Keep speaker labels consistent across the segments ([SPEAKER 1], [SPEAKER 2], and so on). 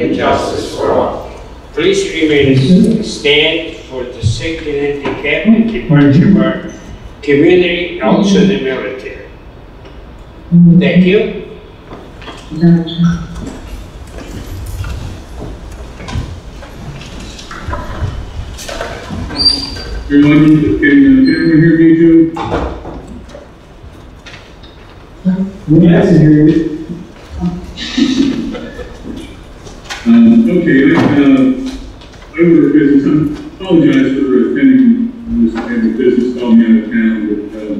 [SPEAKER 1] and justice for all. Please remain stand for the sick and handicapped departure of our community, also the military. Thank you.
[SPEAKER 2] Everyone, can, can everyone hear me, Joe?
[SPEAKER 3] Yes, I hear you.
[SPEAKER 2] Um, okay, I, uh, I work business, I apologize for attending this, having business call me out of town, but, um,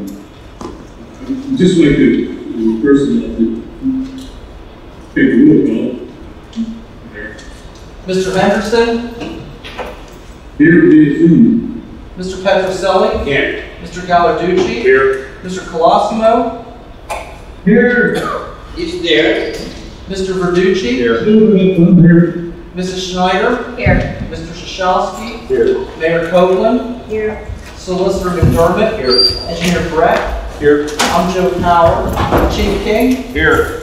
[SPEAKER 2] I'd just like to, first of all, to take a roll call. There.
[SPEAKER 4] Mr. Henderson,
[SPEAKER 2] Here via Zoom.
[SPEAKER 4] Mr. Petroselli,
[SPEAKER 1] Here.
[SPEAKER 4] Mr. Gallarducci,
[SPEAKER 1] Here.
[SPEAKER 4] Mr. Colosimo,
[SPEAKER 3] Here.
[SPEAKER 1] He's there?
[SPEAKER 4] Mr. Verducci,
[SPEAKER 3] Here.
[SPEAKER 4] Mrs. Schneider,
[SPEAKER 5] Here.
[SPEAKER 4] Mr. Shashowski,
[SPEAKER 1] Here.
[SPEAKER 4] Mayor Copeland,
[SPEAKER 5] Here.
[SPEAKER 4] Solicitor McDermott, Here. Engineer Brett,
[SPEAKER 1] Here.
[SPEAKER 4] I'm Joe Power, Chief King,
[SPEAKER 1] Here.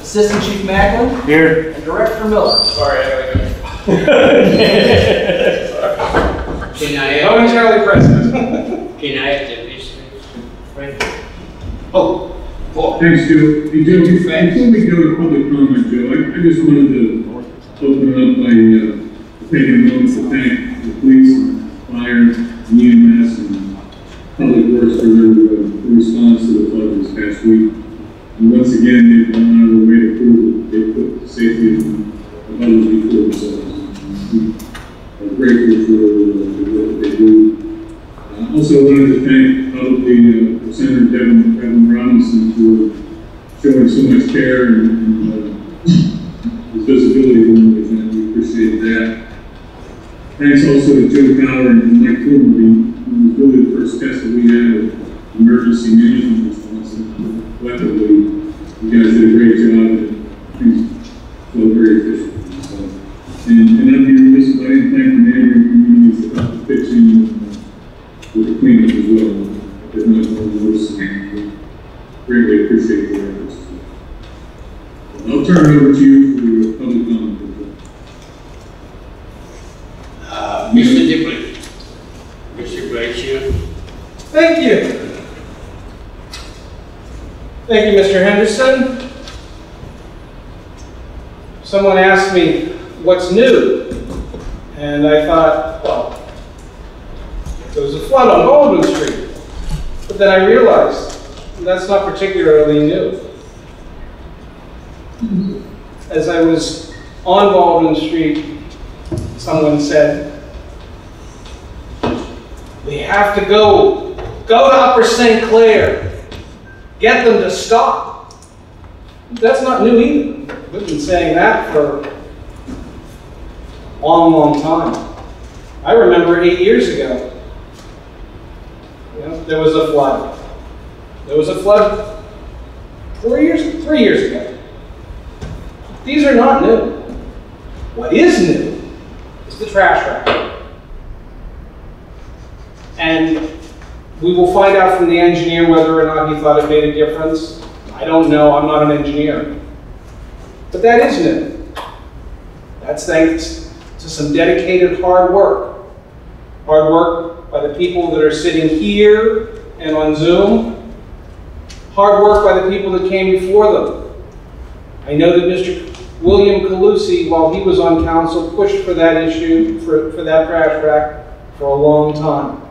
[SPEAKER 4] Assistant Chief Macklin,
[SPEAKER 1] Here.
[SPEAKER 4] and Director Miller.
[SPEAKER 1] Sorry, I Can I have?
[SPEAKER 3] Momentarily present.
[SPEAKER 1] Can I have the? Right.
[SPEAKER 3] Oh, Paul.
[SPEAKER 2] Thanks, Joe. Hey, Joe, before we go to public comment, Joe, I, I just wanted to open it up by, uh, taking a moment to thank the police, fire, and EMS, and public works for their, uh, response to the flood this past week. And once again, they've gone out of their way to prove that they put the safety of others before themselves. We are grateful for uh, the work that they do. I also care and, and uh, his visibility when we appreciate that. Thanks also to Joe Power and Mike Cooley, who was really the first test that we had of emergency management response. And collectively, you guys did a great job and things flowed very efficiently. So, and, and I'm here this, I didn't thank the neighboring communities that helped pitch in uh, with the cleanup as well. Did not know those, and we greatly appreciate their efforts. I'll turn it over to you for your public comment.
[SPEAKER 1] Uh, Mr. DeBrey. Mr. Blanchard.
[SPEAKER 3] Thank you. Thank you, Mr. Henderson. Someone asked me, what's new? And I thought, well, there was a flood on Baldwin Street. But then I realized that's not particularly new. As I was on Baldwin Street, someone said, we have to go, go to Upper St. Clair. Get them to stop. That's not new either. We've been saying that for a long, long time. I remember eight years ago, you know, there was a flood. There was a flood four years, three years ago. These are not new. What is new is the trash rack. And we will find out from the engineer whether or not he thought it made a difference. I don't know, I'm not an engineer. But that is new. That's thanks to some dedicated hard work. Hard work by the people that are sitting here and on Zoom. Hard work by the people that came before them. I know that Mr. William Calusi, while he was on council, pushed for that issue, for, for that trash rack for a long time.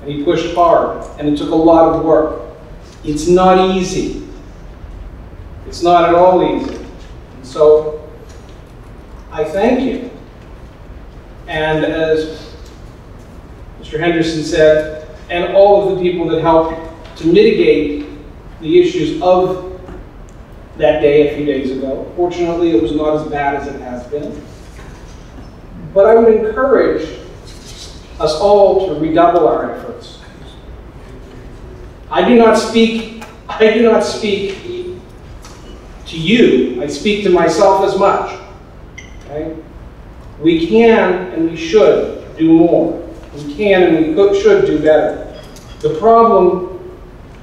[SPEAKER 3] And he pushed hard, and it took a lot of work. It's not easy. It's not at all easy. So, I thank you. And as Mr. Henderson said, and all of the people that helped to mitigate the issues of that day a few days ago. Fortunately, it was not as bad as it has been. But I would encourage us all to redouble our efforts. I do not speak, I do not speak to you, I speak to myself as much. Okay? We can and we should do more. We can and we should do better. The problem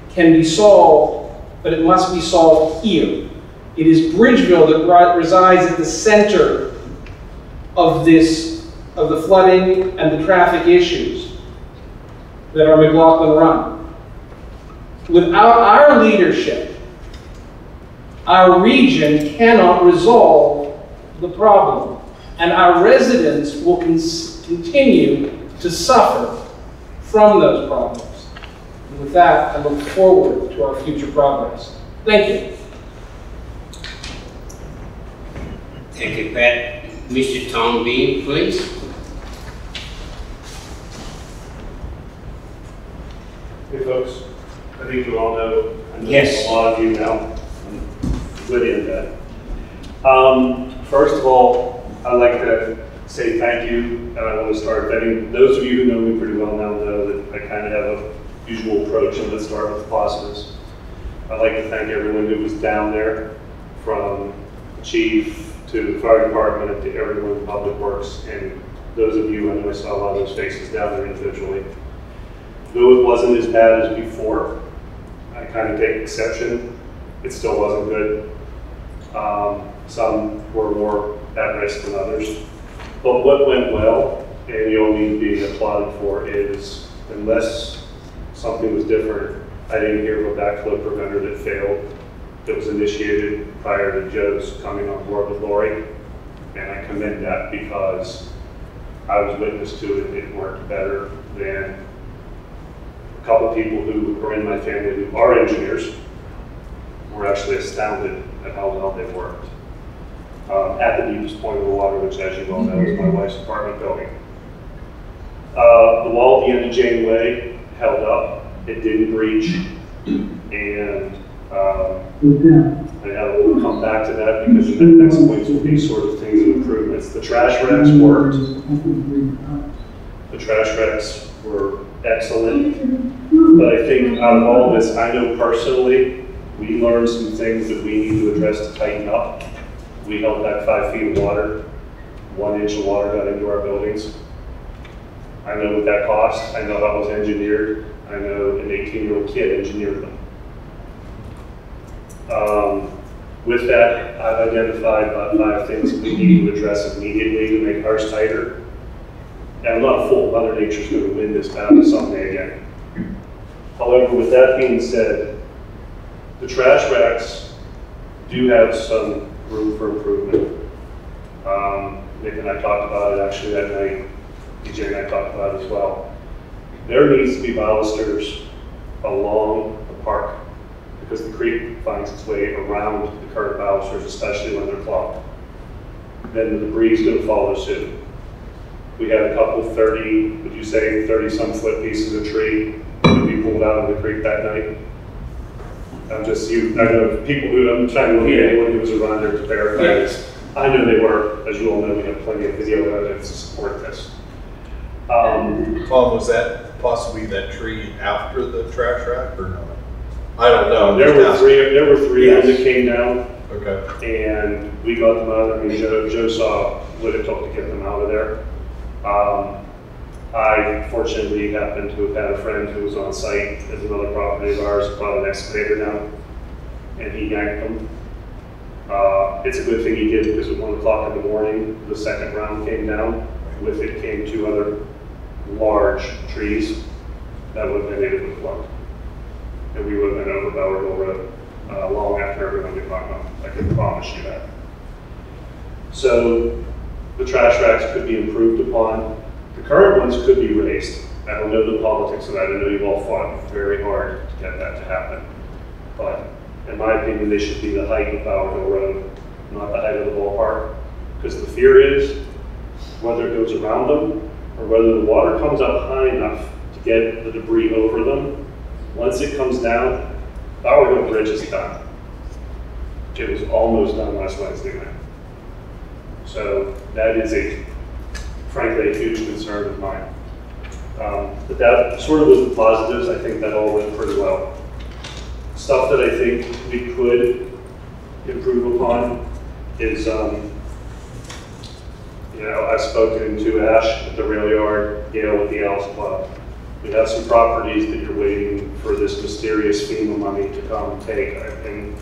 [SPEAKER 3] can be solved, but it must be solved here. It is Bridgeville that resides at the center of this, of the flooding and the traffic issues that are McLaughlin Run. Without our leadership, our region cannot resolve the problem, and our residents will cons- continue to suffer from those problems. And with that, I look forward to our future progress. Thank you.
[SPEAKER 1] Thank you, Pat. Mr. Tom Bean, please.
[SPEAKER 5] Hey folks, I think you all know, I know
[SPEAKER 1] Yes.
[SPEAKER 5] a lot of you now, Um, first of all, I'd like to say thank you, and I want to start thanking, those of you who know me pretty well now know that I kind of have a usual approach, and let's start with the positives. I'd like to thank everyone who was down there, from the chief to the fire department to everyone in public works, and those of you, I know I saw a lot of those faces down there individually. Though it wasn't as bad as before, I kind of take exception, it still wasn't good. Um, Some were more at risk than others. But what went well, and you'll need to be applauded for, is unless something was different, I didn't hear of a backflow preventer that failed, that was initiated prior to Joe's coming on board with Lori. And I commend that because I was witness to it, it worked better than a couple of people who are in my family who are engineers were actually astounded at how well they worked. Um, at the deepest point of the water, which as you all know is my wife's apartment building. Uh, the wall at the end of Janeway held up, it didn't breach, and, um, and I will come back to that because the next points will be sort of things of improvements. The trash racks worked, the trash racks were excellent. But I think out of all this, I know personally, we learned some things that we need to address to tighten up. We held back five feet of water, one inch of water got into our buildings. I know what that cost, I know it was engineered, I know an eighteen-year-old kid engineered them. Um, With that, I've identified about five things we need to address immediately to make ours tighter. And I'm not fool, Mother Nature's gonna win this battle someday again. However, with that being said, the trash racks do have some room for improvement. Um, Nick and I talked about it actually that night, DJ and I talked about it as well. There needs to be balusters along the park because the creek finds its way around the current balusters, especially when they're clogged. Then the debris is gonna follow suit. We had a couple 30, would you say 30-some foot pieces of tree that pulled out of the creek that night. I'm just, you, I know people who, I'm trying to look at anyone who was around there to verify this. I know they were, as you all know, we have plenty of video evidence to support this. Um,
[SPEAKER 6] Tom, was that possibly that tree after the trash rack or no? I don't know. I'm
[SPEAKER 5] There were
[SPEAKER 6] asking.
[SPEAKER 5] three, there were three of them that came down,
[SPEAKER 6] Okay.
[SPEAKER 5] and we got them out, I mean, Joe, Joe saw what it took to get them out of there. Um, I fortunately happened to have had a friend who was on site at another property of ours, brought an excavator down, and he yanked them. Uh, it's a good thing he did, because at one o'clock in the morning, the second round came down, with it came two other large trees that would have been able to plug. And we would have been over Hill Road, uh, long after everyone had gone home, I can promise you that. So, the trash racks could be improved upon, the current ones could be raised. I don't know the politics of that, I know you've all fought very hard to get that to happen. But in my opinion, they should be the height of Bower Hill Road, not the height of the ballpark. Because the fear is, whether it goes around them, or whether the water comes up high enough to get the debris over them, once it comes down, Bower Hill Bridge is done. It was almost done last Wednesday night. So that is a, frankly, a huge concern of mine. Um, But that sort of was the positives, I think that all went pretty well. Stuff that I think we could improve upon is, um, you know, I've spoken to Ash at the rail yard, Gail at the Owls Club. We have some properties that you're waiting for this mysterious FEMA money to come and take, and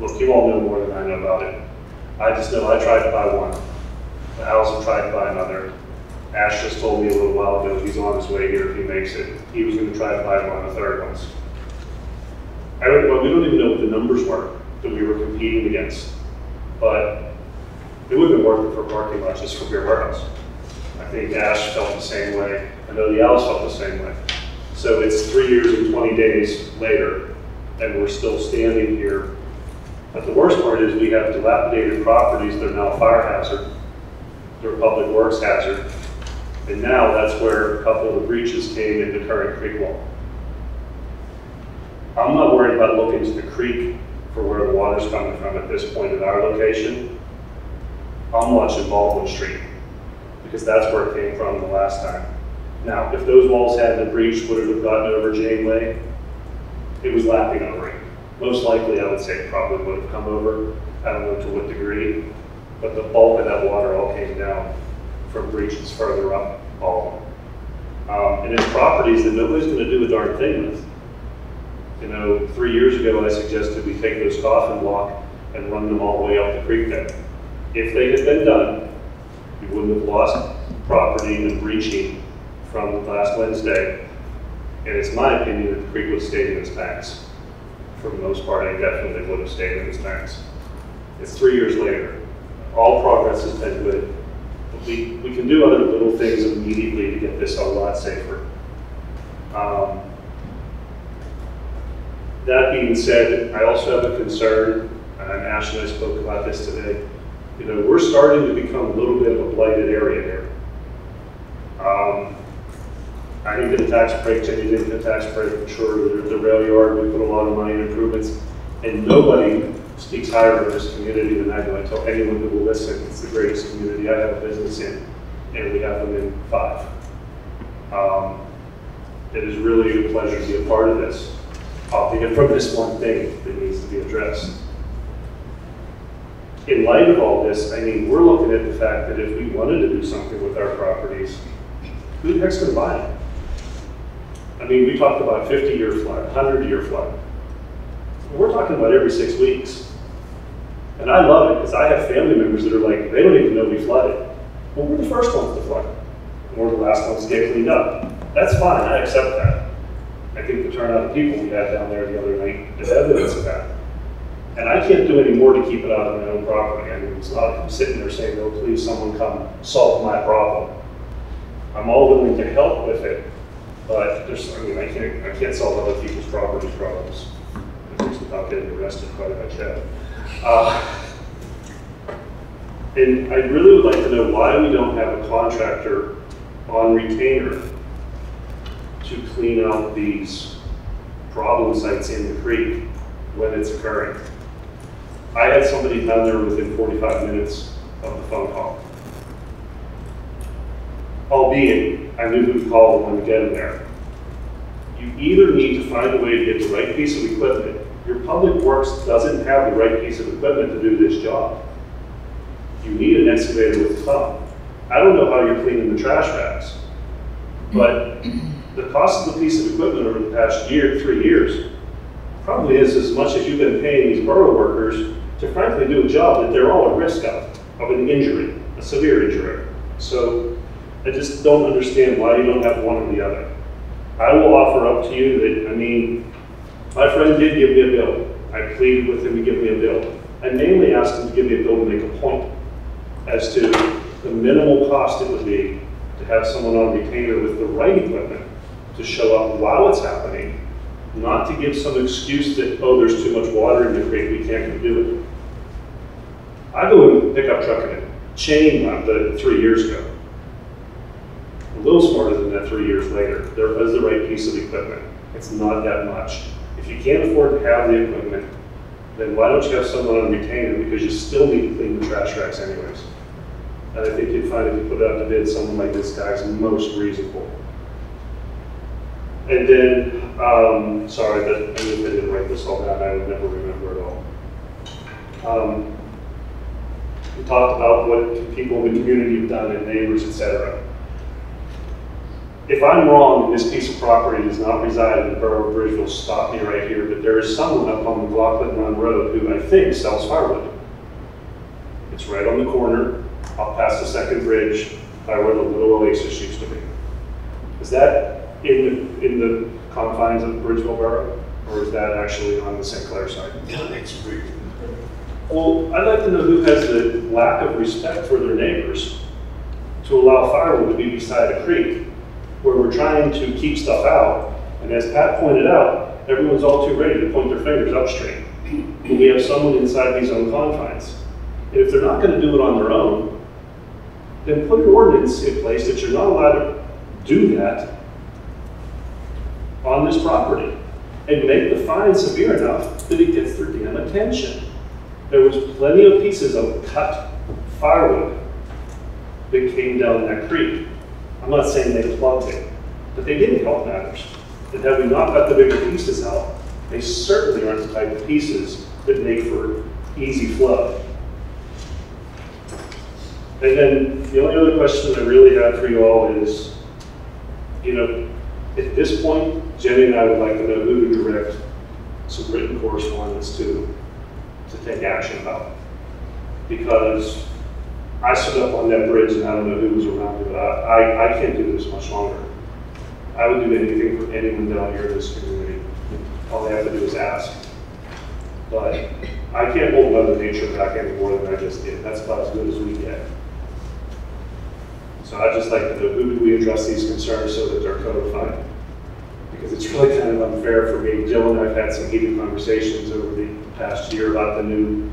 [SPEAKER 5] look, you all know more than I know about it. I just know I tried to buy one. The Owls tried to buy another. Ash just told me a little while ago, he's on his way here if he makes it. He was gonna try to buy one of the third ones. I don't, well, we don't even know what the numbers were that we were competing against. But it would have been worth it for parking lots just for beer warehouse. I think Ash felt the same way. I know the Owls felt the same way. So it's three years and 20 days later, and we're still standing here. But the worst part is we have dilapidated properties that are now a fire hazard. A public works hazard. And now that's where a couple of the breaches came in the Current Creek Wall. I'm not worried about looking to the creek for where the water's coming from at this point in our location. I'm watching Baldwin Street, because that's where it came from the last time. Now, if those walls hadn't been breached, would it have gotten over Janeway? It was lapping over it. Most likely, I would say probably would have come over. I don't know to what degree, but the bulk of that water all came down from breaches further up all. Um, and it's properties that nobody's gonna do a darn thing with. You know, three years ago, I suggested we take those coffin block and run them all the way up the creek there. If they had been done, we wouldn't have lost property and breaching from last Wednesday. And it's my opinion that the creek would have stayed in its banks. For the most part, I definitely would have stayed in its banks. It's three years later. All progress has been good. But We, we can do other little things immediately to get this a lot safer. Um, That being said, I also have a concern, and Ash and I spoke about this today. You know, we're starting to become a little bit of a blighted area here. Um, I didn't get a tax break, Jenny didn't get a tax break, sure the, the rail yard, we put a lot of money in improvements. And nobody speaks higher of this community than I do. I tell anyone who will listen, it's the greatest community I have a business in, and we have them in five. Um, It is really a pleasure to be a part of this, albeit from this one thing that needs to be addressed. In light of all this, I mean, we're looking at the fact that if we wanted to do something with our properties, who the heck's gonna buy it? I mean, we talked about fifty-year flood, hundred-year flood. We're talking about every six weeks. And I love it, because I have family members that are like, they don't even know we flooded. Well, we're the first ones to flood. And we're the last ones to get cleaned up. That's fine, I accept that. I think the turnout of people we had down there the other night is evidence of that. And I can't do any more to keep it out of my own property. I mean, it's not, I'm sitting there saying, oh, please, someone come solve my problem. I'm all willing to help with it, but there's, I mean, I can't, I can't solve other people's property problems. Without getting arrested quite if I can. Uh, And I really would like to know why we don't have a contractor on retainer to clean out these problem sites in the creek when it's occurring. I had somebody down there within 45 minutes of the phone call. Albeit, I knew who to call when to get him there. You either need to find a way to get the right piece of equipment. Your public works doesn't have the right piece of equipment to do this job. You need an excavator with a thumb. I don't know how you're cleaning the trash bags, but the cost of the piece of equipment over the past year, three years, probably is as much as you've been paying these borough workers to frankly do a job that they're all at risk of, of an injury, a severe injury. So I just don't understand why you don't have one or the other. I will offer up to you that, I mean, my friend did give me a bill. I pleaded with him to give me a bill. I mainly asked him to give me a bill to make a point as to the minimal cost it would be to have someone on retainer with the right equipment to show up while it's happening, not to give some excuse that, oh, there's too much water in the creek, we can't do it. I go and pick up truck and chain one the three years ago. A little smarter than that three years later. There was the right piece of equipment. It's not that much. If you can't afford to have the equipment, then why don't you have someone on retainer because you still need to clean the trash racks anyways. And I think you'd find if you put it out to bid, someone like this guy is most reasonable. And then, um, sorry, but I didn't write this all down, I would never remember it all. Um, we talked about what people in the community have done and neighbors, et cetera. If I'm wrong and this piece of property does not reside in the borough of Bridgeville, stop me right here, but there is someone up on McLaughlin Run Road who I think sells firewood. It's right on the corner, up past the second bridge, by where the little oasis used to be. Is that in the, in the confines of Bridgeville Borough, or is that actually on the St. Clair side?
[SPEAKER 1] No, it's pretty.
[SPEAKER 5] Well, I'd like to know who has the lack of respect for their neighbors to allow firewood to be beside a creek where we're trying to keep stuff out. And as Pat pointed out, everyone's all too ready to point their fingers upstream. We have someone inside these own confines. And if they're not gonna do it on their own, then put an ordinance in place that you're not allowed to do that on this property. And make the fine severe enough that it gets their damn attention. There was plenty of pieces of cut firewood that came down that creek. I'm not saying they plugged it, but they didn't help matters. And had we not got the bigger pieces out, they certainly aren't the type of pieces that make for easy flow. And then the only other question I really have for you all is, you know, at this point, Jenny and I would like to know who to direct some written correspondence to, to take action about. Because I stood up on that bridge and I don't know who was around me, but I, I, I can't do this much longer. I would do anything for anyone down here in this community. All they have to do is ask. But I can't hold Mother Nature back any more than I just did. That's about as good as we get. So I'd just like to know, who do we address these concerns so that they're codified? Because it's really kind of unfair for me. Jill and I've had some heated conversations over the past year about the new,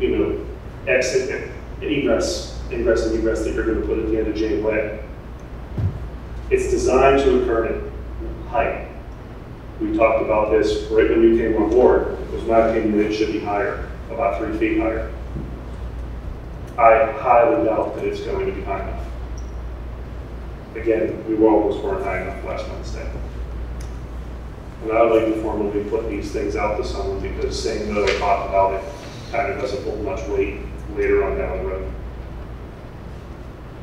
[SPEAKER 5] you know, exit and egress, ingress and egress that you're gonna put at the end of Jane Way. It's designed to occur at height. We talked about this right when you came on board. It was my opinion that it should be higher, about three feet higher. I highly doubt that it's going to be high enough. Again, we almost weren't high enough last Wednesday. And I would like to formally put these things out to someone because saying no or talk about it kind of doesn't hold much weight later on down the road.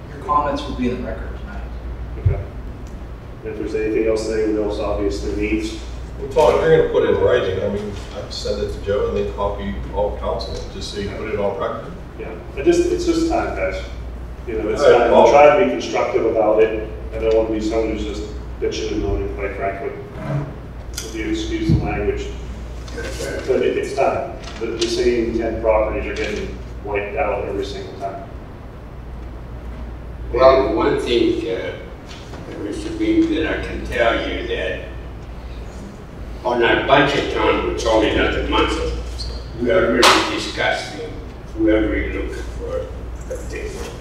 [SPEAKER 4] Your comments will be in the record tonight.
[SPEAKER 5] Okay. If there's anything else that anyone else obviously needs,
[SPEAKER 6] Well, Todd, if you're gonna put it in writing, I mean, I'd send it to Joe and then copy all council, just so you put it on record.
[SPEAKER 5] yeah, it just, it's just time, guys. You know, it's
[SPEAKER 6] All right,
[SPEAKER 5] time,
[SPEAKER 6] well-
[SPEAKER 5] I'm trying to be constructive about it. I don't want to be someone who's just bitching and moaning, quite frankly. If you excuse the language. But it, it's time. The, the same ten properties are getting wiped out every single time.
[SPEAKER 1] Well, one thing, uh, Mr. That I can tell you that on our budget time, which only another month, we are really discussing whoever you're looking for a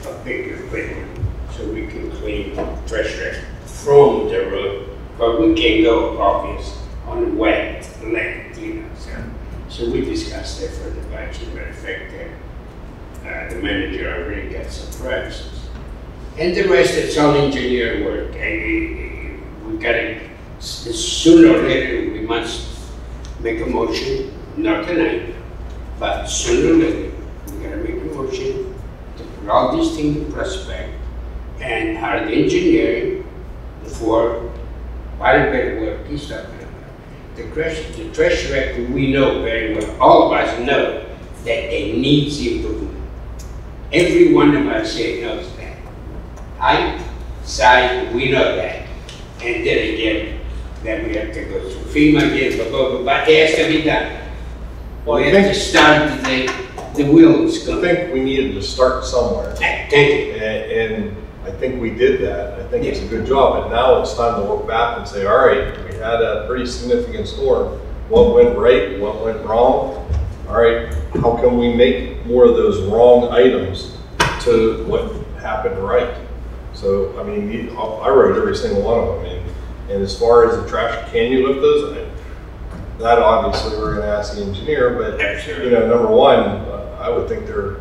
[SPEAKER 1] a bigger equipment, so we can clean wreck from the road, but we can go obvious on wet land, you know, so. So we discussed that for the budget, matter of fact, uh, the manager already got some prices. And the rest is all engineer work. And we gotta, sooner or later, we must make a motion, not tonight, but sooner or later, we gotta make a motion to put all these things in prospect and hire the engineering for quite a bit of work he's talking about. The trash, the trash record, we know very well, all of us know that it needs improvement. Every one of us here knows that. Height, size, we know that. And then again, then we have to go through FEMA again, blah, blah, blah, but it has to be done.
[SPEAKER 6] Well,
[SPEAKER 1] We
[SPEAKER 6] I
[SPEAKER 1] have to
[SPEAKER 6] think,
[SPEAKER 1] start the, the wheels
[SPEAKER 6] I think we needed to start somewhere.
[SPEAKER 1] Thank you.
[SPEAKER 6] And, and I think we did that. I think it's a good job, And now it's time to look back and say, all right, we had a pretty significant storm. What went right, what went wrong? All right, how can we make more of those wrong items to what happened right? So, I mean, you- I wrote every single one of them, and, and as far as the trash, can you lift those? I- That obviously, we're gonna ask the engineer, but you know, number one, uh, I would think they're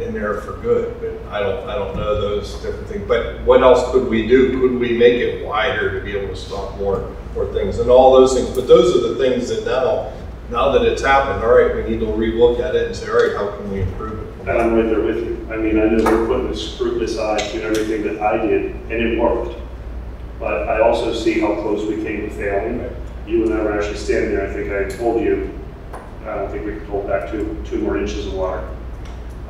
[SPEAKER 6] in there for good, but I don't, I don't know those different things. But what else could we do? Could we make it wider to be able to stop more, more things and all those things? But those are the things that now, now that it's happened, all right, we need to relook at it and say, all right, how can we improve it?
[SPEAKER 5] And I'm right there with you. I mean, I know we're putting a scrutinous eye to everything that I did, and it worked. But I also see how close we came to failing. You and I were actually standing there, I think I told you, I don't think we could hold back two, two more inches of water.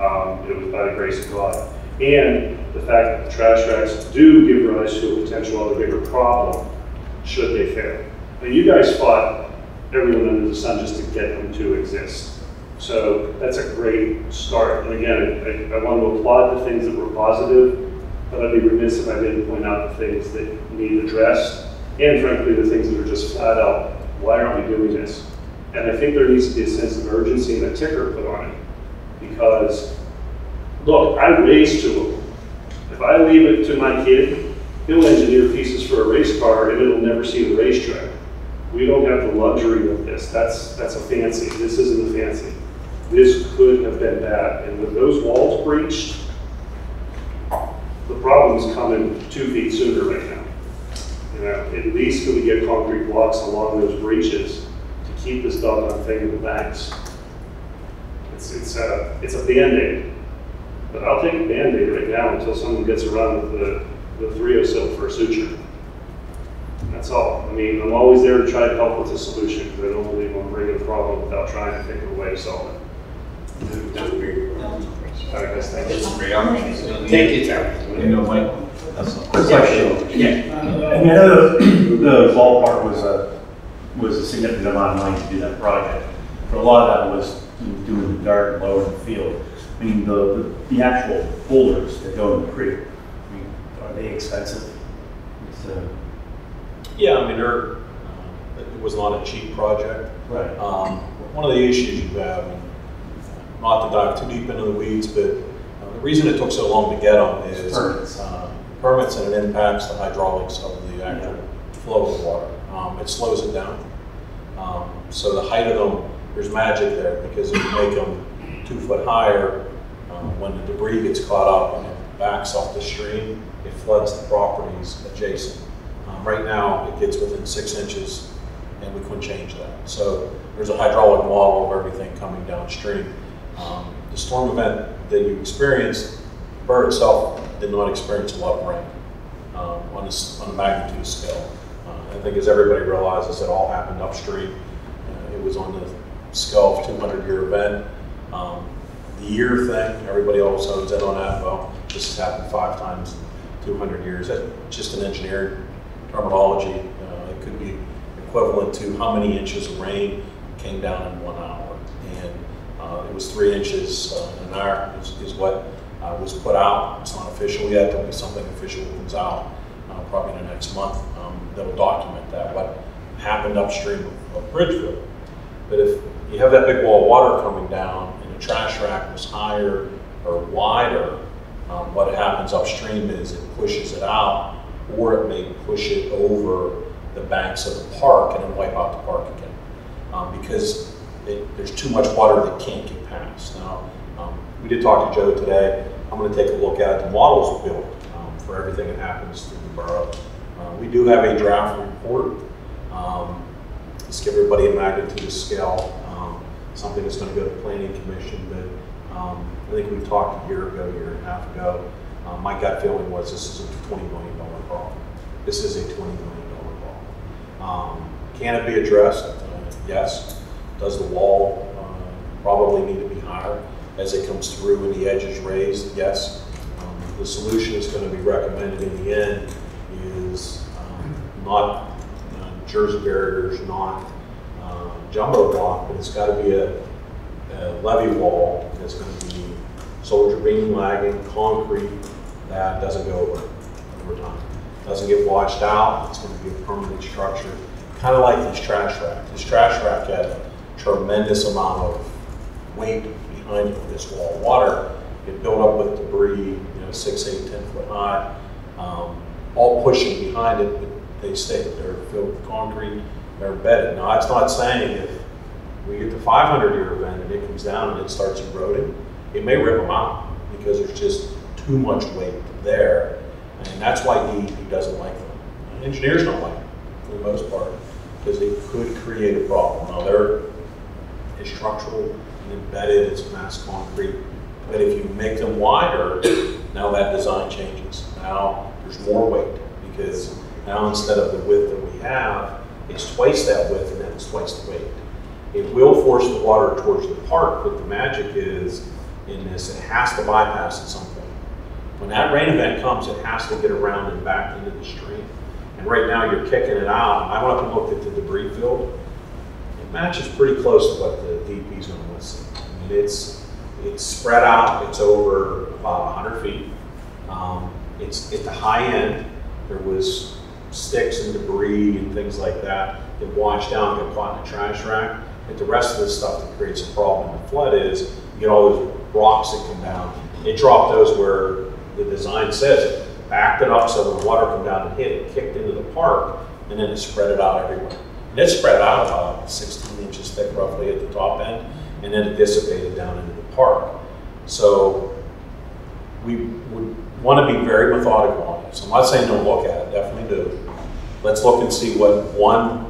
[SPEAKER 5] Um, it was by the grace of God. And the fact that the trash racks do give rise to a potential other bigger problem should they fail. And you guys fought everyone under the sun just to get them to exist. So that's a great start. And again, I, I want to applaud the things that were positive, but I'd be remiss if I didn't point out the things that need addressed, and frankly, the things that are just flat out, why aren't we doing this? And I think there needs to be a sense of urgency and a ticker put on it. Because, look, I to them. If I leave it to my kid, he'll engineer pieces for a race car and it'll never see the racetrack. We don't have the luxury of this. That's, that's a fancy. This isn't a fancy. This could have been bad. And with those walls breached, the problem's coming two feet sooner right now. You know, at least could we get concrete blocks along those breaches to keep this doggone thing in the banks. It's, it's a, it's a Band-Aid. But I'll take a Band-Aid right now until someone gets around with the, the 307 for a suture. That's all. I mean, I'm always there to try to help with the solution, because I don't believe I'm bringing a problem without trying to think of a way to solve it. All right, guys, thank you.
[SPEAKER 1] Take your time.
[SPEAKER 7] You know, Mike, quick
[SPEAKER 1] Yeah.
[SPEAKER 7] question.
[SPEAKER 1] Yeah.
[SPEAKER 7] I mean, I know the the ballpark was a, was a significant amount of money to do that project, but a lot of that was doing the dirt and lowering the field. I mean, the, the actual boulders that go in the creek, I mean, are they expensive? It's, uh,
[SPEAKER 8] Yeah, I mean, they're, uh, it was not a cheap project.
[SPEAKER 7] Right.
[SPEAKER 8] Um, One of the issues you have, not to dive too deep into the weeds, but uh, the reason it took so long to get them is
[SPEAKER 7] Permits.
[SPEAKER 8] uh, permits and it impacts the hydraulics of the actual flow of water. Um, It slows it down. Um, So the height of them, there's magic there because if you make them two foot higher, uh, when the debris gets caught up and it backs off the stream, it floods the properties adjacent. Um, Right now, it gets within six inches and we couldn't change that. So there's a hydraulic wall of everything coming downstream. Um, The storm event that you experienced, Burr itself did not experience a lot of rain um, on this, on a magnitude scale. Uh, I think as everybody realizes, it all happened upstream. Uh, It was on the scale of 200-year event. Um, The year thing, everybody always hones in on that, well, this has happened five times in 200 years. That's just an engineered terminology. Uh, It could be equivalent to how many inches of rain came down in one hour. And uh, it was three inches uh, an hour is, is what uh, was put out. It's not official yet. There'll be something official that comes out uh, probably in the next month um, that'll document that, what happened upstream of, of Bridgeville. But if you have that big wall of water coming down and the trash rack was higher or wider, um, what happens upstream is it pushes it out or it may push it over the banks of the park and then wipe out the park again. Um, because it, there's too much water that can't get past. Now, um, we did talk to Joe today. I'm going to take a look at the models built um, for everything that happens through the borough. Uh, we do have a draft report. Um, Let's give everybody a magnitude scale, um, something that's gonna go to the planning commission, but, um, I think we talked a year ago, year and a half ago. Uh, my gut feeling was this is a twenty million dollar problem. This is a twenty million dollar problem. Um, can it be addressed? Uh, Yes. Does the wall, uh, probably need to be higher as it comes through and the edge is raised? Yes. Um, The solution that's gonna be recommended in the end is, um, not uh, Jersey barriers, not uh, jumbo block, but it's got to be a, a levee wall that's going to be soldier beam lagging, concrete, that doesn't go over, over time. Doesn't get washed out, it's going to be a permanent structure, kind of like these trash rack. This trash rack had a tremendous amount of weight behind it this wall of water. It built up with debris, you know, six, eight, ten foot high, um, all pushing behind it, but they stay, they're filled with concrete, they're embedded. Now, that's not saying if we get the 500 year event and it comes down and it starts eroding, it may rip them out because there's just too much weight there. And that's why DEP doesn't like them. Engineers don't like them for the most part because it could create a problem. Now, it's structural and embedded, it's mass concrete. But if you make them wider, now that design changes. Now there's more weight because Now, instead of the width that we have, it's twice that width and then it's twice the weight. It will force the water towards the park, but the magic is in this, it has to bypass at some. When that rain event comes, it has to get around and back into the stream. And right now, you're kicking it out. I went up and looked at the debris field. It matches pretty close to what the DEP's want to see. I mean, it's, it's spread out, it's over about hundred feet. Um, It's at the high end, there was sticks and debris and things like that that washed down, got caught in the trash rack. But the rest of the stuff that creates a problem in the flood is, you get all those rocks that come down. It dropped those where the design says, backed it up so the water come down and hit it, kicked into the park, and then it spread it out everywhere. And it spread out about 16 inches thick roughly at the top end, and then it dissipated down into the park. So we would want to be very methodical on this. I'm not saying don't look at it, definitely do. Let's look and see what one,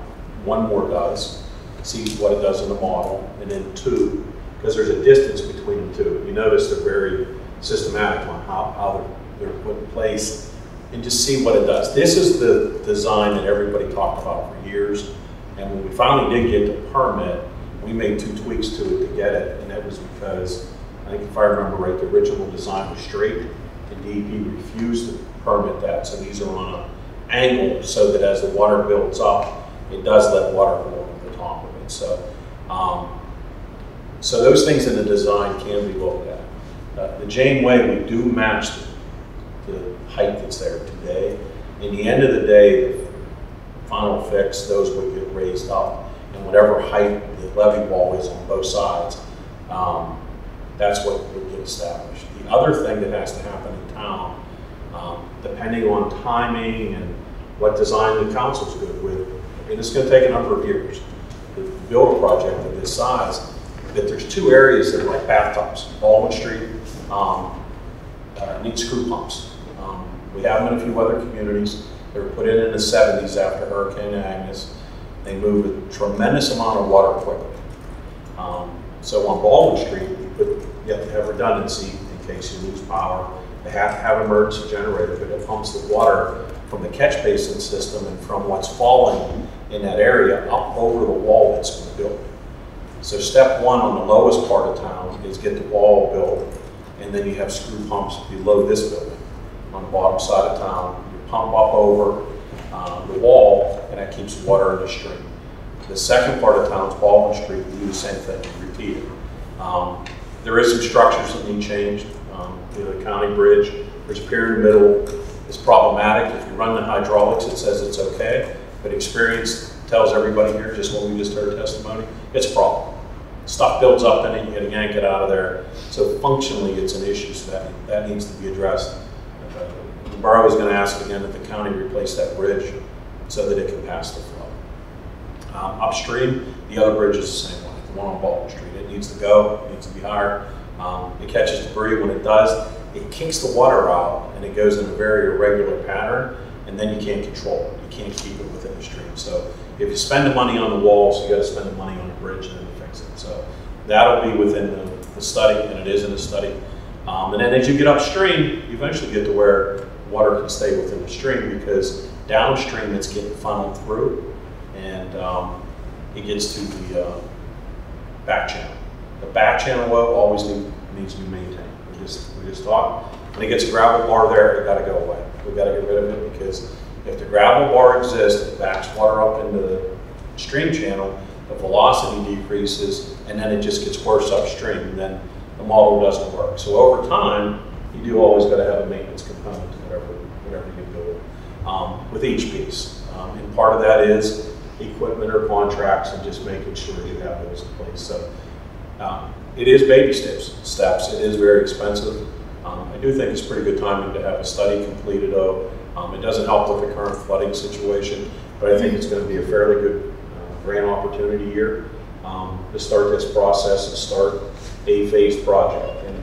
[SPEAKER 8] one more does, see what it does in the model, and then two, because there's a distance between the two. You notice they're very systematic on how, how they're, put in place, and just see what it does. This is the design that everybody talked about for years, and when we finally did get the permit, we made two tweaks to it to get it, and that was because, I think if I remember right, the original design was straight, The DEP refused to permit that, so these are on an angle so that as the water builds up, it does let water go over the top of it, so, um, so those things in the design can be looked at. Uh, the Janeway, we do match the, the height that's there today. In the end of the day, the final fix, those would get raised up, and whatever height the levee wall is on both sides, um, that's what would get established. The other thing that has to happen in town, um, depending on timing and what design the council's good with, I mean, it's gonna take a number of years to build a project of this size, that there's two areas that are like bathtubs, Baldwin Street, um, uh, need screw pumps. Um, we have them in a few other communities. They were put in in the seventies after Hurricane Agnes. They move a tremendous amount of water quickly. Um, so on Baldwin Street, you put, you have to have redundancy in case you lose power. They have to have an emergency generator, but it pumps the water from the catch basin system and from what's falling in that area up over the wall that's been built. So step one on the lowest part of town is get the wall built, and then you have screw pumps below this building on the bottom side of town. You pump up over uh, the wall, and that keeps water in the stream. The second part of town is Baldwin Street, we do the same thing, repeat it. Um, there is some structures that need changed. Um, the county bridge, there's a pier in the middle, it's problematic. If you run the hydraulics, it says it's okay, but experience tells everybody here, just what we just heard testimony, it's a problem. Stuff builds up in it, you gotta yank it out of there. So functionally, it's an issue, so that, that needs to be addressed. Uh, The borough is gonna ask again that the county replace that bridge so that it can pass the flow. Um, upstream, the other bridge is the same way, the one on Baldwin Street. It needs to go, it needs to be higher. Um, it catches debris. When it does, it kinks the water out and it goes in a very irregular pattern, and then you can't control it. You can't keep it within the stream. So if you spend the money on the walls, you got to spend the money on the bridge and then fix it. So that'll be within the, the study, and it is in the study. Um, and then as you get upstream, you eventually get to where water can stay within the stream because downstream it's getting funneled through, and um, it gets to the uh, back channel. The back channel well always need, needs to be maintained. We just we just talked. When it gets a gravel bar there, it got to go away. We got to get rid of it because if the gravel bar exists, it backs water up into the stream channel, the velocity decreases, and then it just gets worse upstream, and then the model doesn't work. So over time, you do always got to have a maintenance component to whatever whatever you build um, with each piece. Um, and part of that is equipment or contracts and just making sure you have those in place. So um, it is baby steps. Steps. It is very expensive. Um, I do think it's pretty good timing to have a study completed. Though um, it doesn't help with the current flooding situation, but I think it's going to be a fairly good uh, grant opportunity year um, to start this process and start a phase project. And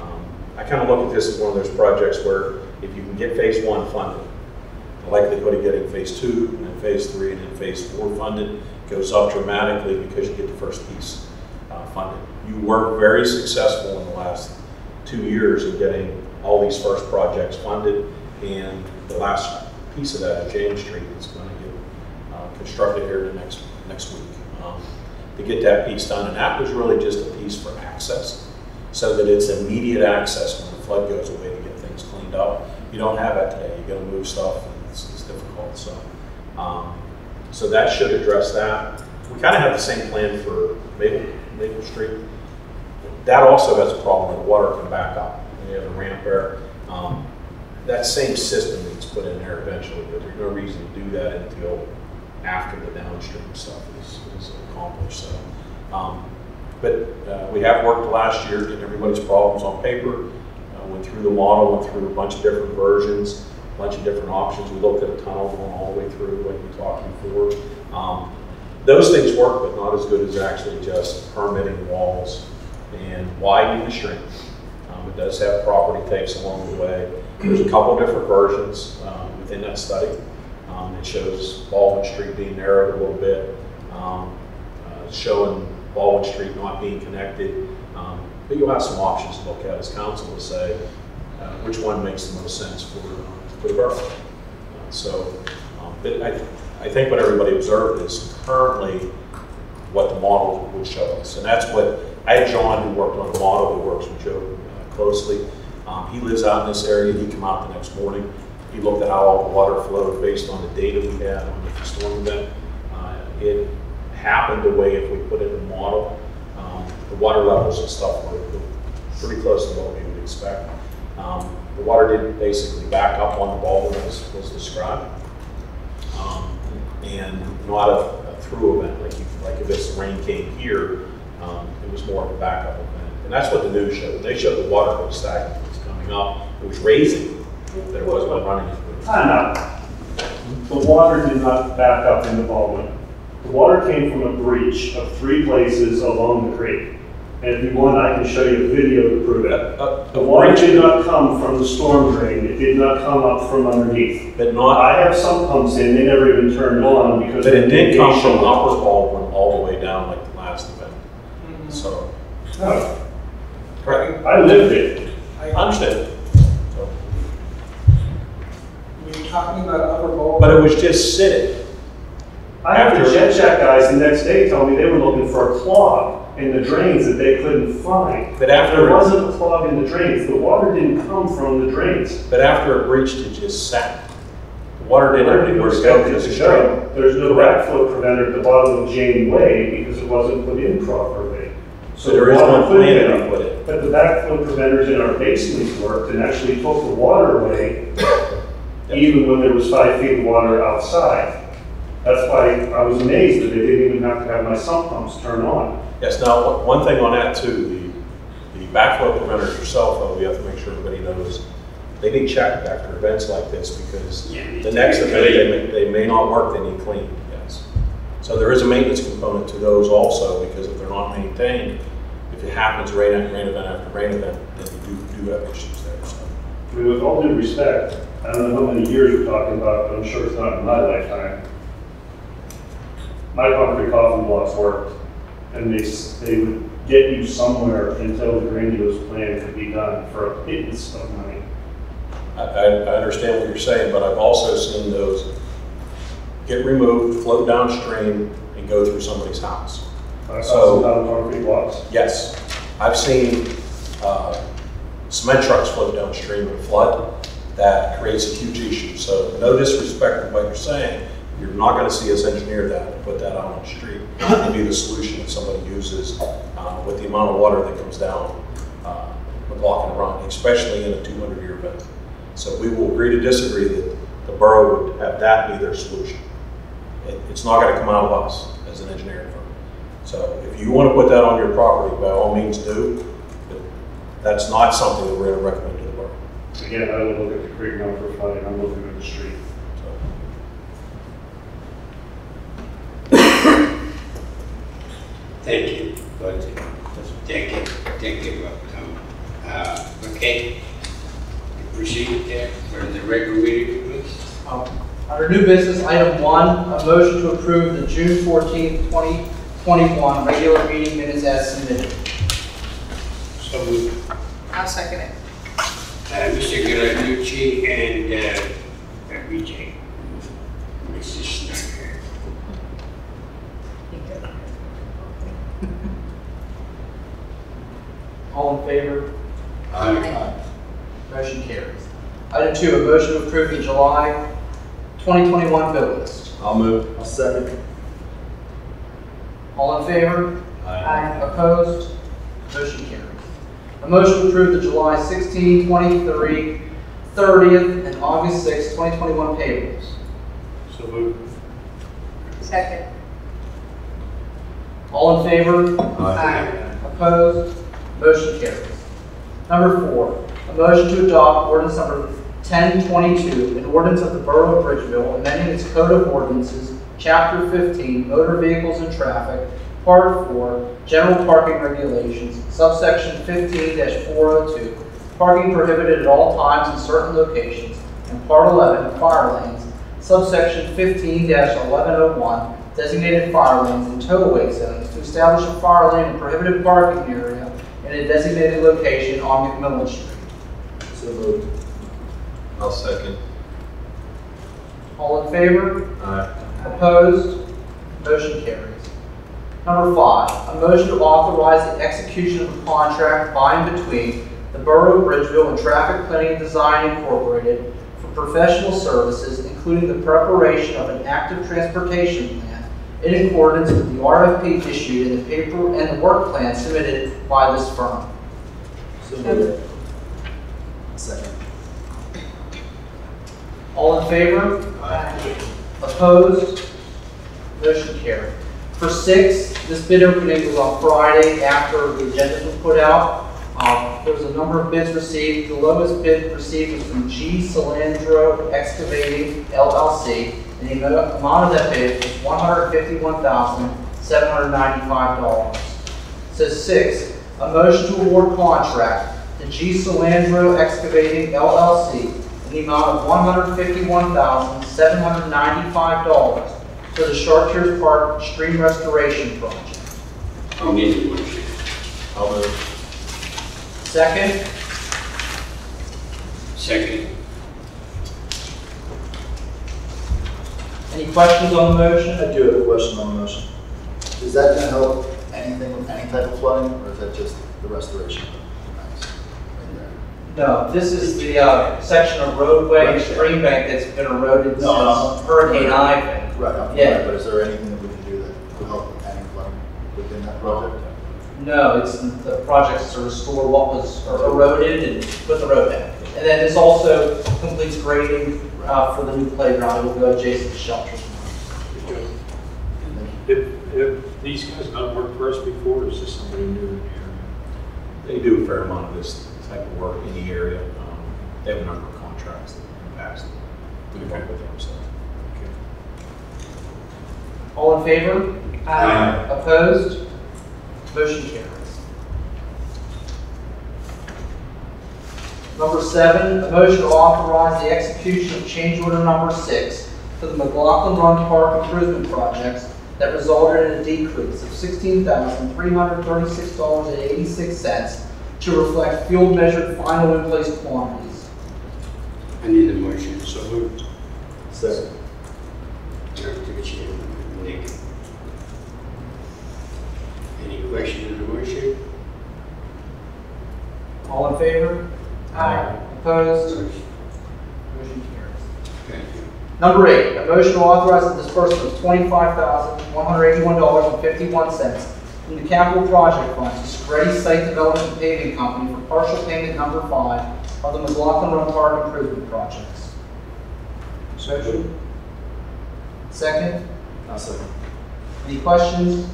[SPEAKER 8] um, I kind of look at this as one of those projects where if you can get phase one funded, the likelihood of getting phase two, and then phase three, and then phase four funded goes up dramatically because you get the first piece uh, funded. You were very successful in the last two years of getting all these first projects funded, and the last piece of that James Street that's gonna get uh, constructed here the next, next week. um, To get that piece done, and that was really just a piece for access, so that it's immediate access when the flood goes away to get things cleaned up. You don't have that today, you gotta move stuff, and it's, it's difficult, so. um, So that should address that. We kind of have the same plan for Maple, Maple Street. That also has a problem where the water can back up, and you have a ramp there. Um, That same system needs put in there eventually, but there's no reason to do that until after the downstream stuff is, is accomplished, so. um, But uh, we have worked last year, getting everybody's problems on paper, uh, went through the model, went through a bunch of different versions, a bunch of different options. We looked at a tunnel going all the way through, like we talked before. Um, Those things work, but not as good as actually just permitting walls and widening the stream. Um, It does have property takes along the way. There's a couple different versions um, within that study. Um, It shows Baldwin Street being narrowed a little bit, um, uh, showing Baldwin Street not being connected. Um, But you'll have some options to look at as council to say uh, which one makes the most sense for, uh, for the borough. Uh, So, um, but I, I think what everybody observed is currently what the model would show us. And that's what, I had John who worked on the model, who works with Joe uh, closely. Um, He lives out in this area, he came out the next morning, he looked at how all the water flowed based on the data we had on the storm event. Uh, It happened the way if we put it in the model, um, the water levels and stuff were were pretty close to what we would expect. Um, The water did basically back up on the ball as was described. Um, And not a a through event, like you, like if this rain came here, um, it was more of a backup event. And that's what the news showed. They showed the water was stagnant, it was coming up, it was raising, but it wasn't running.
[SPEAKER 5] Time out. The water did not back up into Baldwin. The water came from a breach of three places along the creek. And if you want, I can show you a video to prove it.
[SPEAKER 8] Uh,
[SPEAKER 5] The water did not come from the storm drain, it did not come up from underneath.
[SPEAKER 8] But not,
[SPEAKER 5] I have some pumps in, they never even turned on because.
[SPEAKER 8] but it did come from. Upper Baldwin all the way down like the last event. So,
[SPEAKER 5] No,
[SPEAKER 8] correct,
[SPEAKER 5] I lived it.
[SPEAKER 8] I understand. So,
[SPEAKER 4] Were you talking about Upper Bowl?
[SPEAKER 8] But it was just sitting.
[SPEAKER 5] I have the
[SPEAKER 8] After-
[SPEAKER 5] Jet Jack guys the next day tell me they were looking for a clog in the drains that they couldn't find.
[SPEAKER 8] But after-
[SPEAKER 5] There wasn't a clog in the drains, the water didn't come from the drains.
[SPEAKER 8] But after it breached, it just sat. The water didn't
[SPEAKER 5] Where
[SPEAKER 8] have
[SPEAKER 5] do you
[SPEAKER 8] anywhere go
[SPEAKER 5] it to
[SPEAKER 8] it's
[SPEAKER 5] go? There's no backflow preventer at the bottom of Jane Way because it wasn't put in properly.
[SPEAKER 8] So there is
[SPEAKER 5] water
[SPEAKER 8] one
[SPEAKER 5] couldn't
[SPEAKER 8] plan
[SPEAKER 5] get
[SPEAKER 8] to
[SPEAKER 5] up.
[SPEAKER 8] put it.
[SPEAKER 5] But the backflow preventers in our basements worked and actually took the water away even when there was five feet of water outside. That's why I was amazed that they didn't even have to have my sump pumps turn on.
[SPEAKER 8] Yes, now, one- one thing on that too, the, the backflow preventers yourself, though, we have to make sure everybody knows, they need checked after events like this because
[SPEAKER 1] Yeah,
[SPEAKER 8] the next event, they may, they may not work, they need cleaned, yes. So there is a maintenance component to those also, because if they're not maintained, if it happens rain after rain event after rain event, then you do, do have issues there, so.
[SPEAKER 5] I mean, with all due respect, I don't know how many years we're talking about, but I'm sure it's not in my lifetime. My concrete coffin blocks worked, and they, they would get you somewhere until the grandiose plan could be done for a pittance of money.
[SPEAKER 8] I, I understand what you're saying, but I've also seen those get removed, float downstream, and go through somebody's house. So-
[SPEAKER 5] thousand pound concrete blocks.
[SPEAKER 8] Yes, I've seen uh, cement trucks float downstream in a flood. That creates a huge issue. So no disrespect to what you're saying, you're not going to see us engineer that and put that out on the street and be the solution that somebody uses uh, with the amount of water that comes down uh, the block and run, especially in a 200-year event. So we will agree to disagree that the borough would have that be their solution. It- It's not going to come out of us as an engineering firm. So if you want to put that on your property, by all means do, but that's not something that we're going to recommend to the borough.
[SPEAKER 5] Again, I would look at the creek now for flooding, I'm looking at the street.
[SPEAKER 1] Thank you, but thank you, thank you. Um, uh, Okay, proceed there for the regular meeting, please.
[SPEAKER 4] Um, under new business, item one, a motion to approve the June 14, 2021 regular meeting minutes as submitted.
[SPEAKER 1] So moved.
[SPEAKER 9] I'll second it.
[SPEAKER 1] Uh, Mr. Galanucci and uh, BJ. Mrs. Snyder.
[SPEAKER 4] All in favor?
[SPEAKER 6] Aye. Aye.
[SPEAKER 4] Motion carries. Item two, a motion to approve the July 2021 bill list.
[SPEAKER 6] I'll move. I'll second.
[SPEAKER 4] All in favor?
[SPEAKER 6] Aye.
[SPEAKER 4] Opposed? Motion carries. A motion to approve the July 16, 23, 30th, and August 6, 2021 payrolls.
[SPEAKER 5] So moved.
[SPEAKER 9] Second.
[SPEAKER 4] All in favor?
[SPEAKER 9] Aye.
[SPEAKER 4] Opposed? Motion carries. Number four, a motion to adopt ordinance number 1022, an ordinance of the Borough of Bridgeville amending its code of ordinances, chapter 15, motor vehicles and traffic, part 4, general parking regulations, subsection 15-402, parking prohibited at all times in certain locations, and part 11, fire lanes, subsection 15-1101, designated fire lanes and tow-away zones to establish a fire lane and prohibited parking area in a designated location on McMillan Street.
[SPEAKER 6] So moved. I'll second.
[SPEAKER 4] All in favor?
[SPEAKER 6] Aye.
[SPEAKER 4] Opposed? Motion carries. Number five, a motion to authorize the execution of a contract by and between the Borough of Bridgeville and Traffic Planning and Design Incorporated for professional services, including the preparation of an active transportation plan in accordance with the RFP issued in the paper and the work plan submitted by this firm.
[SPEAKER 6] So
[SPEAKER 9] moved.
[SPEAKER 6] Second.
[SPEAKER 4] All in favor?
[SPEAKER 6] Aye.
[SPEAKER 4] Opposed? Motion carried. For six, this bid opening was on Friday after the agendas were put out. Um, There was a number of bids received. The lowest bid received was from G. Solandro Excavating LLC. And the amount of that bid was $151,795. So six, a motion to award contract to G. Solandro Excavating LLC in the amount of $151,795 for the Chartiers Park Stream Restoration Project.
[SPEAKER 1] I'll make the motion.
[SPEAKER 6] I'll move.
[SPEAKER 4] Second,
[SPEAKER 1] Second.
[SPEAKER 4] any questions on the motion?
[SPEAKER 10] I do have a question on the motion. Is that gonna help anything with any type of flooding, or is that just the restoration? Nice. Right there.
[SPEAKER 4] No, this is the uh, section of roadway and stream bank that's been eroded
[SPEAKER 10] No, no.
[SPEAKER 4] since Hurricane Ivan.
[SPEAKER 10] Right, I'm
[SPEAKER 4] Yeah.
[SPEAKER 10] familiar, but is there anything that we can do that will help with any flooding within that project?
[SPEAKER 4] No, it's the project's to restore what was eroded and put the road back. And then this also completes grading uh, for the new playground. It will go adjacent to shelters.
[SPEAKER 11] Have, have these guys not worked for us before, or is this somebody new in the area?
[SPEAKER 8] They do a fair amount of this type of work in the area. Um, they have a number of contracts that in the past we okay. work with them. So. Okay.
[SPEAKER 4] All in favor?
[SPEAKER 6] Aye. Aye.
[SPEAKER 4] Opposed? Motion carries. Number seven, a motion to authorize the execution of change order number six for the McLaughlin Run Park improvement projects that resulted in a decrease of $16,336.86 to reflect field measured final in place quantities.
[SPEAKER 1] I need a motion, so moved.
[SPEAKER 6] Second.
[SPEAKER 1] Director Chair, Nick. Any questions on the motion?
[SPEAKER 4] All in favor?
[SPEAKER 1] Aye.
[SPEAKER 4] Opposed? Motion, motion carries.
[SPEAKER 1] Thank you.
[SPEAKER 4] Number eight, a motion to authorize the disbursement of $25,181.51 from the capital project fund to Segretti Site Development and Paving Company for partial payment number five of the McLaughlin Run Park improvement projects.
[SPEAKER 11] Second.
[SPEAKER 4] Second,
[SPEAKER 10] I'll second.
[SPEAKER 4] any questions?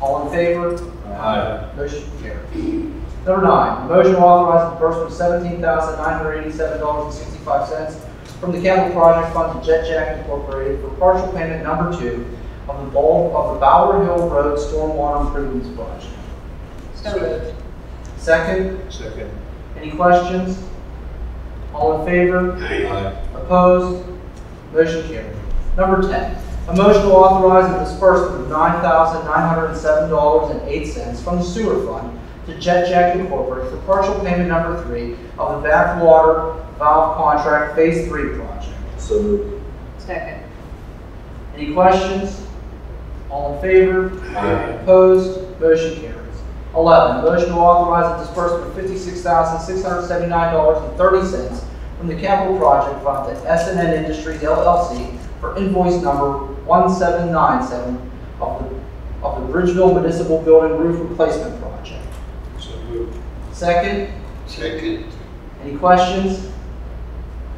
[SPEAKER 4] All in favor?
[SPEAKER 6] Aye.
[SPEAKER 4] Motion carried. Number nine, a motion to authorize the disbursement of seventeen thousand nine hundred eighty-seven dollars and sixty-five cents from the capital project fund to Jet Jack Incorporated for partial payment number two of the bulk of the Bower Hill Road Stormwater Improvements Project.
[SPEAKER 9] So moved.
[SPEAKER 4] Second,
[SPEAKER 11] Second.
[SPEAKER 4] any questions? All in favor?
[SPEAKER 1] Aye.
[SPEAKER 4] Opposed? Motion carried. Number 10, a motion to authorize the disbursement of $9,907.08 from the sewer fund to Jet Jack Incorporated for partial payment number three of the backwater valve contract Phase 3 project.
[SPEAKER 6] So moved.
[SPEAKER 9] Second.
[SPEAKER 4] Any questions? All in favor?
[SPEAKER 1] Aye.
[SPEAKER 4] Opposed? Motion carries. Eleven, motion to authorize the disbursement of fifty-six thousand, six hundred seventy-nine dollars and thirty cents from the capital project fund to S and Industries LLC for invoice number one seven nine seven of the, of the Bridgeville Municipal Building Roof Replacement Project.
[SPEAKER 11] So moved.
[SPEAKER 4] Second,
[SPEAKER 1] Second.
[SPEAKER 4] any questions?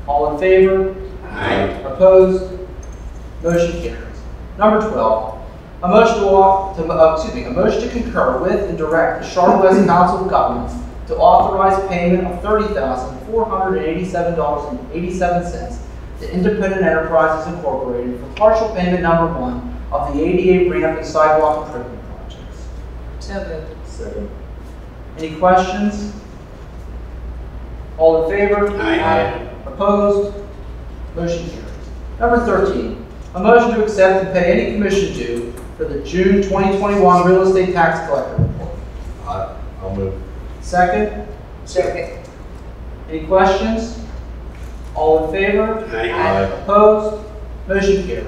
[SPEAKER 4] All in favor?
[SPEAKER 1] Aye.
[SPEAKER 4] Opposed? Motion carries. Number 12, a motion to, au- to, uh, excuse me, a motion to concur with and direct the Char-West Council of Governments to authorize payment of $30,487.87 to Independent Enterprises Incorporated for partial payment number one of the ADA ramp and sidewalk improvement projects.
[SPEAKER 9] So moved.
[SPEAKER 10] Second.
[SPEAKER 4] Any questions? All in favor?
[SPEAKER 1] Aye.
[SPEAKER 4] Opposed? Motion carries. Number 13, a motion to accept and pay any commission due for the June 2021 real estate tax collector report.
[SPEAKER 6] I- I'll move.
[SPEAKER 4] Second,
[SPEAKER 9] Second.
[SPEAKER 4] any questions? All in favor?
[SPEAKER 1] Aye.
[SPEAKER 4] Opposed? Motion carried.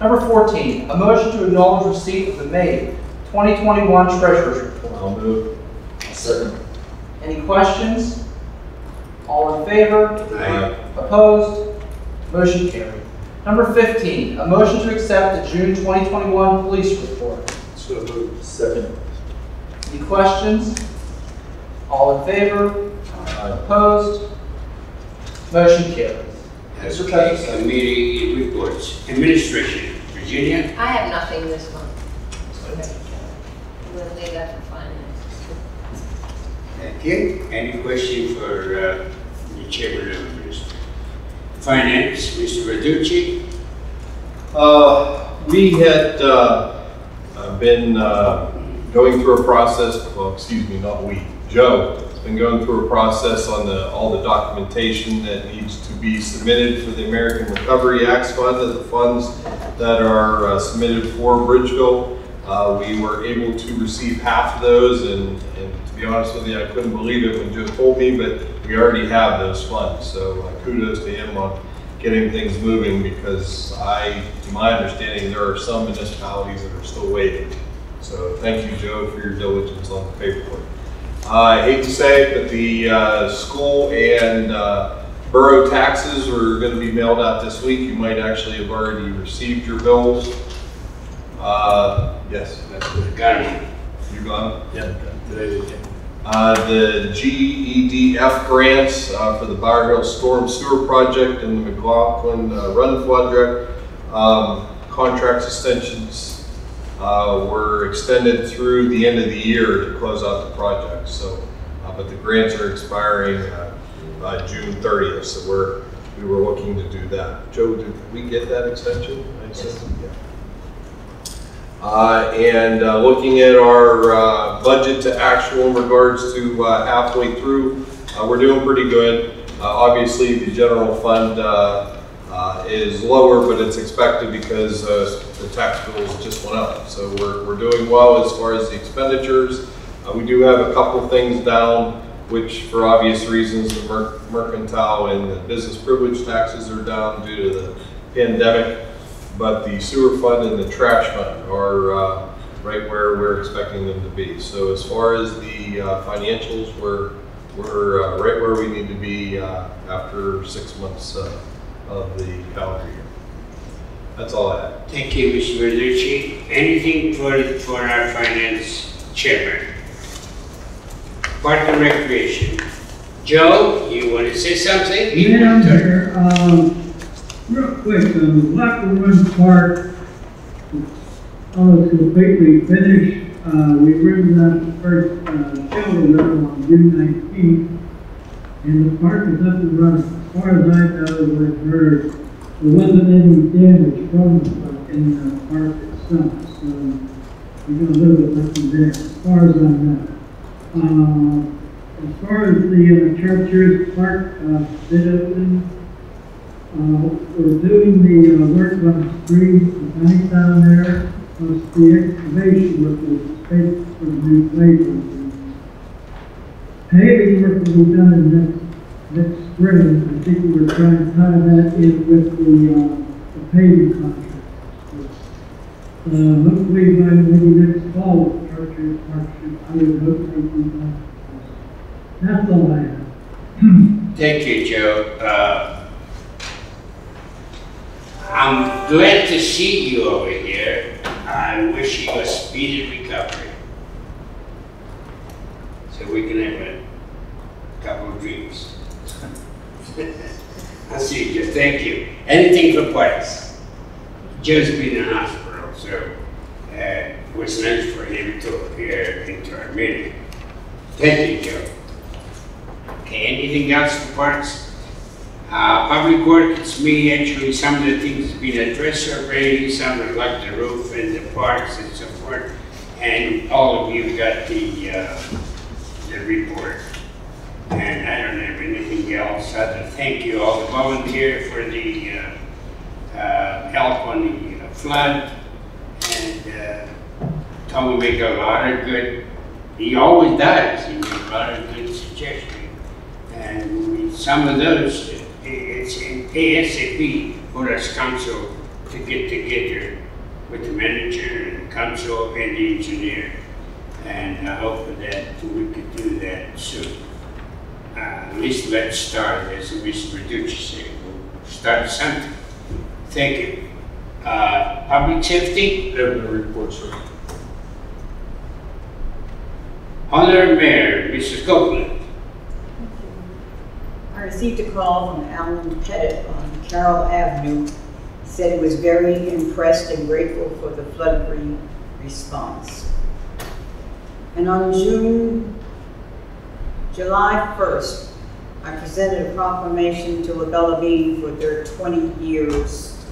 [SPEAKER 4] Number 14, a motion to acknowledge receipt of the May 2021 treasurer's report.
[SPEAKER 6] I'll move.
[SPEAKER 10] Second.
[SPEAKER 4] Any questions? All in favor?
[SPEAKER 1] Aye.
[SPEAKER 4] Opposed? Motion carried. Number 15, a motion to accept the June 2021 police report.
[SPEAKER 11] So moved.
[SPEAKER 10] Second.
[SPEAKER 4] Any questions? All in favor?
[SPEAKER 6] Aye.
[SPEAKER 4] Opposed? Motion carries. Mr.
[SPEAKER 1] Okay,
[SPEAKER 4] Pettis.
[SPEAKER 1] committee reports. Administration, Virginia?
[SPEAKER 9] I have nothing this month. We'll leave that for finance.
[SPEAKER 1] Thank you. Any question for uh, the chairman of the ministry? Finance, Mr. Verducci?
[SPEAKER 6] Uh, we had, uh, uh, been, uh, going through a process, well, excuse me, not we, Joe, has been going through a process on the, all the documentation that needs to be submitted for the American Recovery Act Fund and the funds that are uh, submitted for Bridgeville. Uh, we were able to receive half of those and, and to be honest with you, I couldn't believe it when Joe told me, but we already have those funds. So uh, kudos to him on getting things moving because I, to my understanding, there are some municipalities that are still waiting. So thank you, Joe, for your diligence on the paperwork. Uh, I hate to say it, but the uh, school and uh, borough taxes are going to be mailed out this week. You might actually have already received your bills. Uh, Yes, that's good.
[SPEAKER 1] Got it.
[SPEAKER 6] You gone?
[SPEAKER 11] Yeah, today
[SPEAKER 6] the GEDF grants, uh, for the Bower Hill Storm Sewer Project and the McLaughlin uh, Run Flood Direct, um, contract extensions, uh, were extended through the end of the year to close out the project, so, uh, but the grants are expiring, uh, uh, June thirtieth, so we're, we were looking to do that. Joe, did we get that extension? I assume? Yeah. Uh, and uh, looking at our uh, budget to actual in regards to uh, halfway through, uh, we're doing pretty good. Uh, Obviously, the general fund is lower, but it's expected because the tax bills just went up. So we're, we're doing well as far as the expenditures. We do have a couple things down, which for obvious reasons, the mer- mercantile and the business privilege taxes are down due to the pandemic. But the sewer fund and the trash fund are uh, right where we're expecting them to be. So as far as the uh, financials, we're, we're uh, right where we need to be uh, after six months uh, of the calendar year. That's all I have.
[SPEAKER 1] Thank you, Mr. Verducci. Anything for, for our finance chairman? Park and Recreation. Joe, you want to say something? You
[SPEAKER 12] Madam
[SPEAKER 1] want to-
[SPEAKER 12] um, real quick, um, Locker Run Park, almost completely finished. Uh, we out the first, uh, shoulder level on June nineteenth. And the park is up and running. As far as I know, I've heard, there wasn't any damage from the park in the park itself. So we're gonna live with nothing there, as far as I know. Uh, as far as the uh, Chartiers Park, uh, bid opening, uh, we're doing the uh, work on the street, the bank down there, plus the excavation work the paid for the new playground. Paving work will be done in next, next spring. I think we're trying to tie that in with the, uh, the paving contract. Uh, hopefully by maybe next fall, Park should, I would hope everyone, that's all I have.
[SPEAKER 1] Thank you, Joe. Uh, I'm glad to see you over here. I wish you a speedy recovery. So we can have a couple of drinks. I see you, thank you. Anything for Parks? Joe's been in hospital, so uh, it was nice for him to appear into our meeting. Thank you, Joe. Okay, anything else for parks? Uh, public works, me, actually, some of the things have been addressed already, some are like the roof and the parks and so forth. And all of you got the, uh, the report. And I don't have anything else, other thank you all the volunteer for the, uh, uh, help on the uh, flood. And, uh, Tom make a lot of good, he always does, he makes a lot of good suggestions. And some of those, it's in ASAP for us council to get together with the manager and council and the engineer. And I hope that we could do that soon. Uh, At least let's start, as Mr. Verducci said, we'll start something. Thank you. Uh, Public safety?
[SPEAKER 11] Have no report, sir.
[SPEAKER 1] Honorary Mayor, Mrs. Copeland.
[SPEAKER 13] I received a call from Alan Pettit on Carroll Avenue. Said he was very impressed and grateful for the flood re- response. And on June, July 1st, I presented a proclamation to LaBella Bean for their 20 years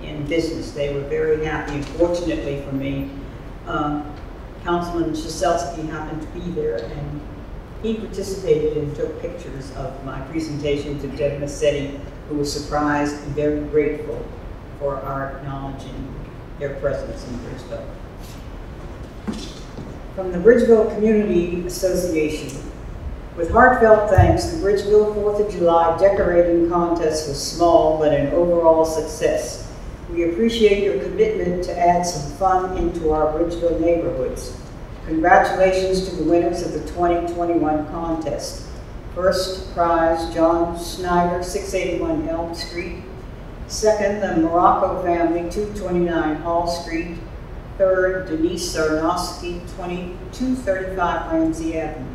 [SPEAKER 13] in business. They were very happy, fortunately for me, um, Councilman Shaselsky happened to be there, and he participated and took pictures of my presentation to Deb Massetti, who was surprised and very grateful for our acknowledging their presence in Bridgeville. From the Bridgeville Community Association, with heartfelt thanks, the Bridgeville Fourth of July decorating contest was small but an overall success. We appreciate your commitment to add some fun into our Bridgeville neighborhoods. Congratulations to the winners of the 2021 contest. First prize, John Schneider, 681 Elm Street. Second, the Morocco family, 229 Hall Street. Third, Denise Sarnowski, 2235 Ramsey Avenue.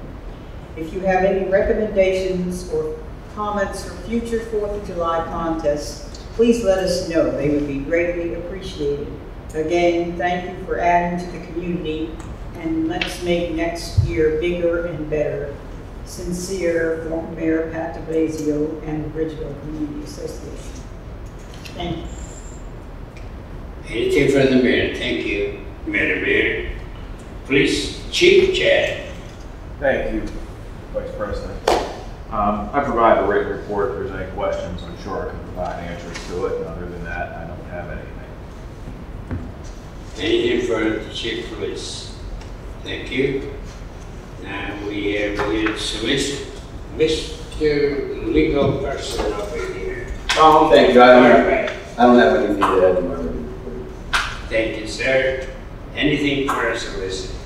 [SPEAKER 13] If you have any recommendations or comments for future Fourth of July contests, please let us know. They would be greatly appreciated. Again, thank you for adding to the community, and let's make next year bigger and better. Sincere, former Mayor Pat DeBlasio and the Bridgeville Community Association. Thank you.
[SPEAKER 1] Anything from the mayor? Thank you, Madam Mayor. Please, Chief Chad.
[SPEAKER 14] Thank you, Vice President. Um, I provided a written report. If there's any questions, I'm sure I can provide answers to it. And other than that, I don't have anything.
[SPEAKER 1] Anything for the chief of police? Thank you. Now we have the solicitor, Mr. Legal Person over here.
[SPEAKER 15] Oh, thank you. I don't,
[SPEAKER 1] right.
[SPEAKER 15] I don't have anything to add to my report.
[SPEAKER 1] Thank you, sir. Anything for a solicitor?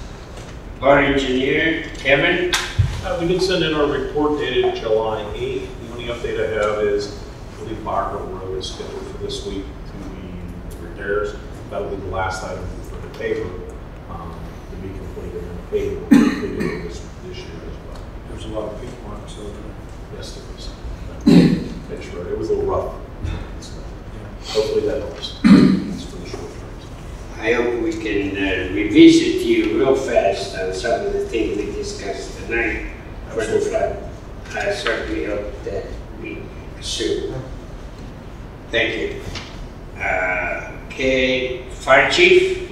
[SPEAKER 1] Our engineer, Kevin?
[SPEAKER 11] Uh, we did send in our report dated July 8th. The only update I have is, I believe Margaret Road is scheduled for this week to be repairs. That'll be the last item for the paper, to be completed, and the paper will be completed this, this year as well. There's a lot of peak marks over there. Yes, there is. That's right, it was a little rough. So, Hopefully that helps. That's for the short term.
[SPEAKER 1] I hope we can uh, revisit you real fast on some of the things we discussed tonight for the flood. I certainly hope that we soon. Thank you. Uh, Okay, fire chief?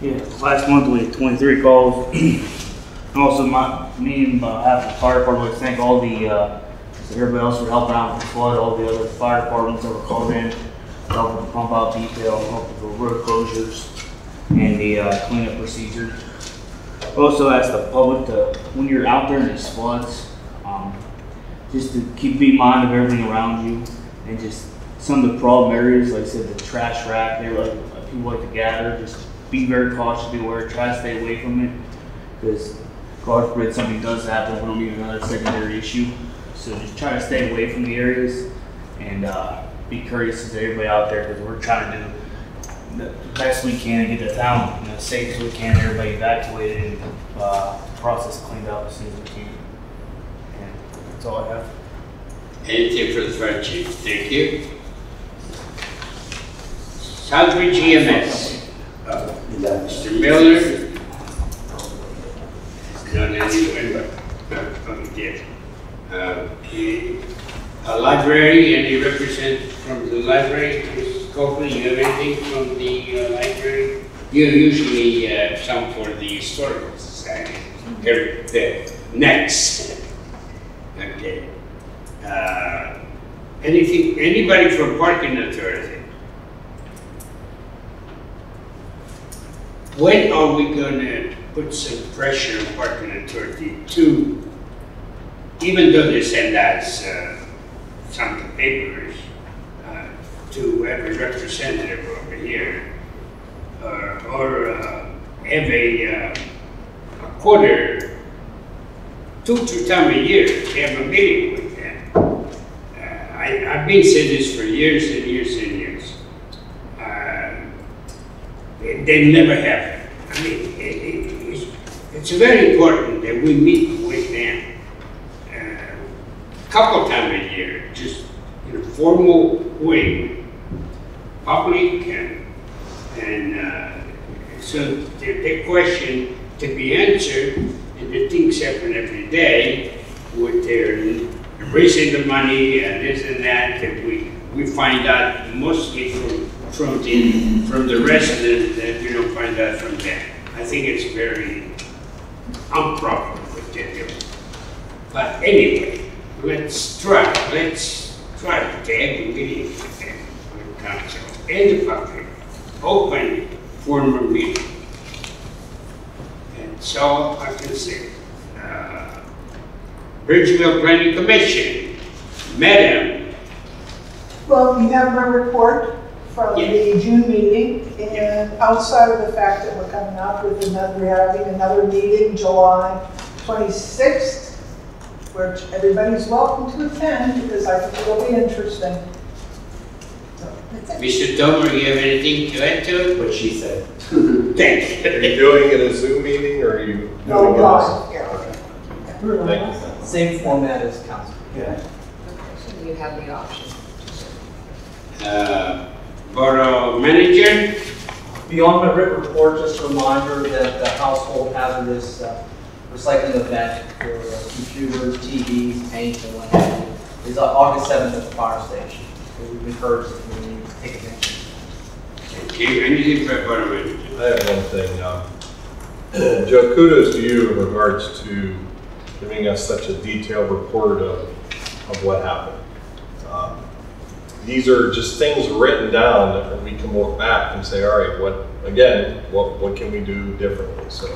[SPEAKER 16] Yeah, last month we had 23 calls. Also, my, me and uh, half the fire department would thank all the, uh, everybody else for helping out with the flood, all the other fire departments that were called in, helping to pump out detail, helping for road closures, and the uh, cleanup procedures. Also ask the public to, when you're out there in these floods, um, just to keep be mind of everything around you, and just some of the problem areas, like I said, the trash rack, they like, people like to gather, just be very cautious, be aware, try to stay away from it. Because God forbid something does happen, we don't need another secondary issue. So just try to stay away from the areas and uh, be courteous to everybody out there because we're trying to do the best we can to get the town you know, safe as we can, everybody evacuated and uh, process cleaned up as soon as we can. And that's all I have.
[SPEAKER 1] Anything for the fire chief? Thank you. Southbridge EMS. Mr. Miller. Not anywhere, but, he did. Uh, he- A library, any represent from the library? Ms. Copeland, you have anything from the uh, library? You usually uh, some for the historical society. Here, the next. Okay. Uh, Anything, anybody from parking authority? When are we gonna put some pressure on parking authority to, even though they send us uh, some papers, uh, to a representative over here, uh, or uh, have a uh, a quarter, two, two time a year, to have a meeting with them. Uh, I, I've been saying this for years and years and years. They they never have. I mean, it, it, it's, it's very important that we meet with them. uh, Couple of time a year, just in a formal way, public and, and, uh, so the, the question to be answered, and the things happen every day with their raising the money and this and that, that we, we find out mostly from, from the, from the residents that we don't find out from them. I think it's very improper what they're. But anyway, let's try, let's try to a meeting with them, with council and the public, open formal meeting. And so I can say, uh, Bridgeville Planning Commission, Madam,
[SPEAKER 17] Well, we have my report from the June meeting, and outside of the fact that we're coming up with another, we're having another meeting July 26th, which everybody's welcome to attend, because I think it'll be interesting. So, that's it.
[SPEAKER 1] Mr. Tomer, you have anything to add to it?
[SPEAKER 6] What she said.
[SPEAKER 1] Thank you.
[SPEAKER 6] Are you
[SPEAKER 1] you.
[SPEAKER 6] doing it a Zoom meeting or are you doing it?
[SPEAKER 17] No,
[SPEAKER 6] as-
[SPEAKER 17] live, yeah.
[SPEAKER 6] Okay. Thank you.
[SPEAKER 4] Same format as council.
[SPEAKER 9] Okay so you have the option.
[SPEAKER 1] Uh, Borough Manager,
[SPEAKER 4] Beyond my written report, just a reminder that the household hazardous uh, recycling event for uh, computers, TVs, paint, and what have you is on August 7th at the fire station. So we've encouraged the community to take advantage.
[SPEAKER 1] thank you. Anything for Borough
[SPEAKER 6] I have one thing. um, Joe, kudos to you in regards to giving us such a detailed report of, of what happened. Um, These are just things written down that we can look back and say, all right, what, again, what, what can we do differently? So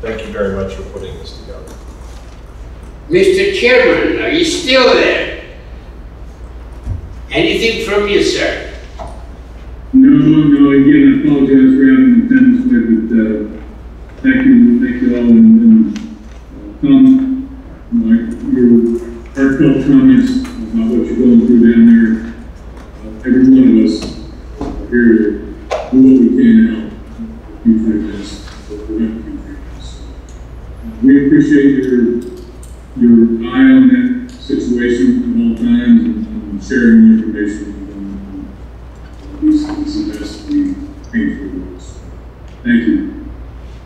[SPEAKER 6] thank you very much for putting this together.
[SPEAKER 1] Mr. Chairman, are you still there? Anything from you, sir?
[SPEAKER 2] No, no, again, I apologize for having the attendance with, but, uh, thank you, thank you all, and, and, uh, Tom, my, your heartfelt comments about what you're going through down there. Every one of us here to do what we can to help future events, or prevent future We appreciate your, your eye on that situation at all times and and sharing the information and, these, these events we paid for us. Thank you.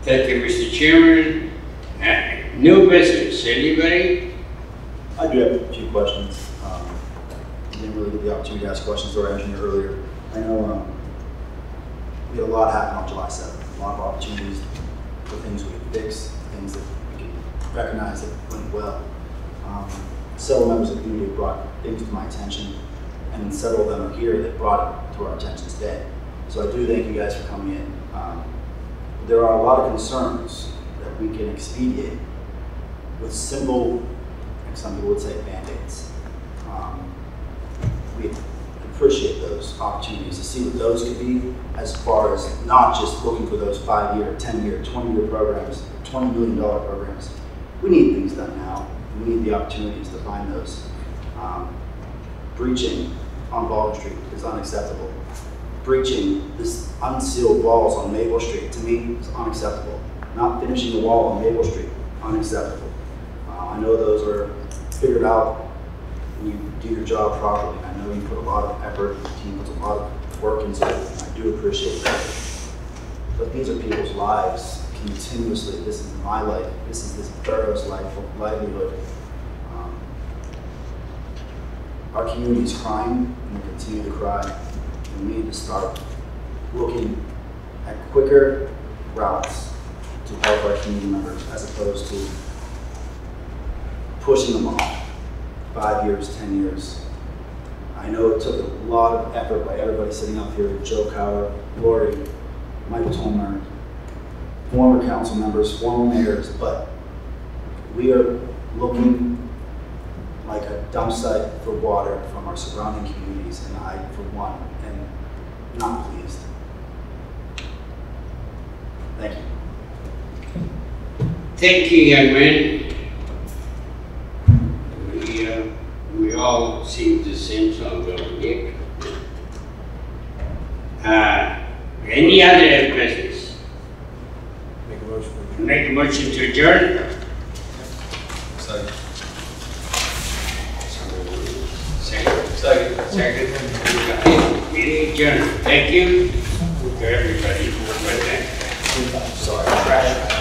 [SPEAKER 1] Thank you, Mr. Chairman. Uh, New business, anybody?
[SPEAKER 10] I do have a few questions. Um, Didn't really get the opportunity to ask questions to our engineer earlier. I know um, we had a lot happen on July 7th, a lot of opportunities for things we could fix, things that we could recognize that went well. Um, Several members of the community brought things to my attention, and several of them are here that brought it to our attention today. So I do thank you guys for coming in. Um, There are a lot of concerns that we can expedite with simple, like some people would say, Band-Aids. Um, We appreciate those opportunities to see what those could be as far as not just looking for those five-year, 10-year, 20-year programs, $20 million programs. We need things done now. We need the opportunities to find those. Um, breaching on Baldwin Street is unacceptable. Breaching this unsealed walls on Maple Street, to me, is unacceptable. Not finishing the wall on Maple Street, unacceptable. Uh, I know those are figured out when you do your job properly. Know you put a lot of effort, the team puts a lot of work into it, and I do appreciate that. But these are people's lives continuously. This is my life. This is this borough's life, livelihood. Um, our community is crying and will continue to cry. And we need to start looking at quicker routes to help our community members as opposed to pushing them off five years, 10 years. I know it took a lot of effort by everybody sitting up here, Joe Cowher, Lori, Michael Tolmer, former council members, former mayors, but we are looking like a dump site for water from our surrounding communities, and I, for one, am not pleased. Thank you.
[SPEAKER 1] Thank you, young man. We, uh, we all sing the same song, don't we? Uh, any other business?
[SPEAKER 6] Make a motion.
[SPEAKER 1] Make a motion to adjourn?
[SPEAKER 6] Second.
[SPEAKER 1] Second. Second. Meeting adjourned. Thank you to everybody for that.
[SPEAKER 10] Sorry.